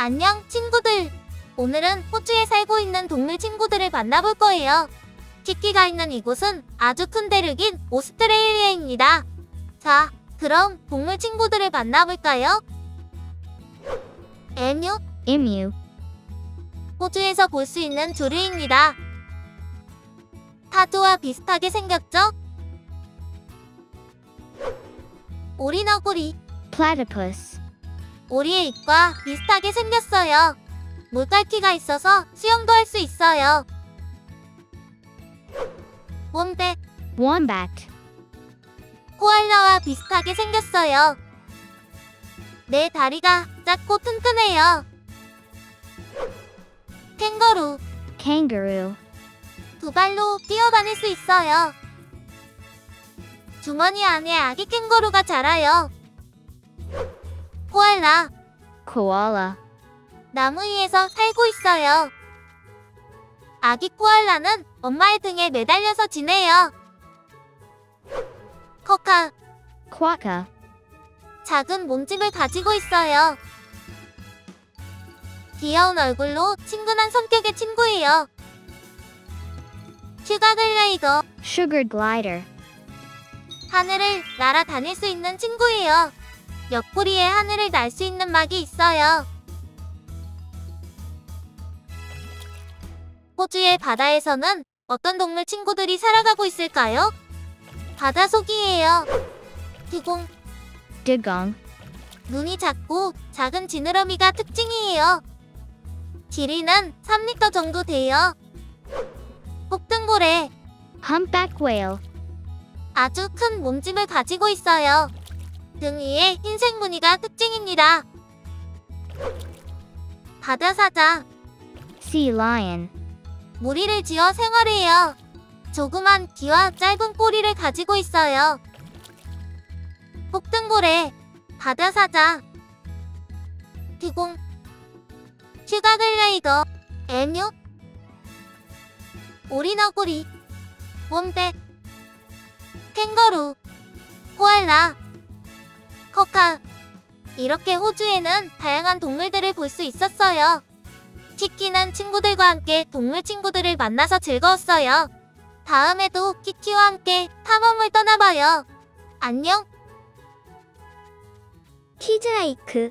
안녕 친구들. 오늘은 호주에 살고 있는 동물 친구들을 만나볼 거예요. 키키가 있는 이곳은 아주 큰 대륙인 오스트레일리아입니다. 자, 그럼 동물 친구들을 만나볼까요? 에뮤, Emu, 호주에서 볼 수 있는 조류입니다. 타조와 비슷하게 생겼죠? 오리너구리, platypus, 오리의 입과 비슷하게 생겼어요. 물갈퀴가 있어서 수영도 할 수 있어요. 몬백, wombat, 코알라와 비슷하게 생겼어요. 내 다리가 작고 튼튼해요. 캥거루, kangaroo, 두 발로 뛰어다닐 수 있어요. 주머니 안에 아기 캥거루가 자라요. 코알라, koala, 나무 위에서 살고 있어요. 아기 코알라는 엄마의 등에 매달려서 지내요. 커카, quokka, 작은 몸집을 가지고 있어요. 귀여운 얼굴로 친근한 성격의 친구예요. 슈가 글라이더, sugar glider, 하늘을 날아다닐 수 있는 친구예요. 옆구리에 하늘을 날 수 있는 막이 있어요. 호주의 바다에서는 어떤 동물 친구들이 살아가고 있을까요? 바다 속이에요. 듀공, dugong, 눈이 작고 작은 지느러미가 특징이에요. 길이는 3m 정도 돼요. 폭등고래, humpback whale, 아주 큰 몸집을 가지고 있어요. 등 위에 흰색 무늬가 특징입니다. 바다사자, sea lion, 무리를 지어 생활해요. 조그만 귀와 짧은 꼬리를 가지고 있어요. 폭등고래, 바다사자, 듀공, 슈가글라이더, 에뮤, 오리너구리, 몬백, 캥거루, 코알라, 쿼카. 이렇게 호주에는 다양한 동물들을 볼 수 있었어요. 키키는 친구들과 함께 동물 친구들을 만나서 즐거웠어요. 다음에도 키키와 함께 탐험을 떠나봐요. 안녕. 키즈하이크